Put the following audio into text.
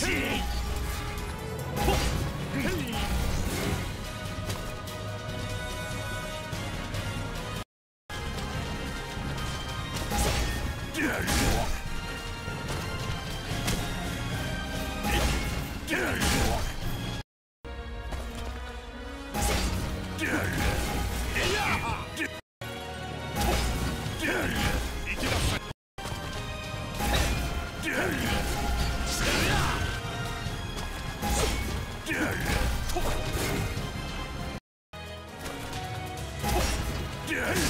Yeah! Yeah!